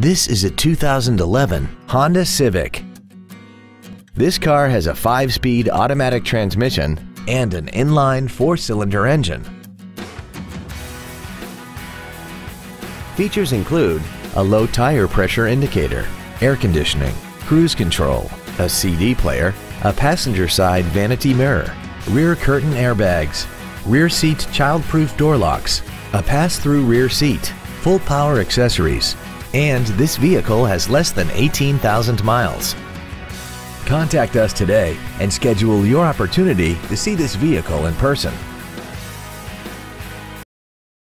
This is a 2011 Honda Civic. This car has a 5-speed automatic transmission and an inline 4-cylinder engine. Features include a low tire pressure indicator, air conditioning, cruise control, a CD player, a passenger side vanity mirror, rear curtain airbags, rear seat child-proof door locks, a pass-through rear seat, full power accessories, and this vehicle has less than 18,000 miles. Contact us today and schedule your opportunity to see this vehicle in person.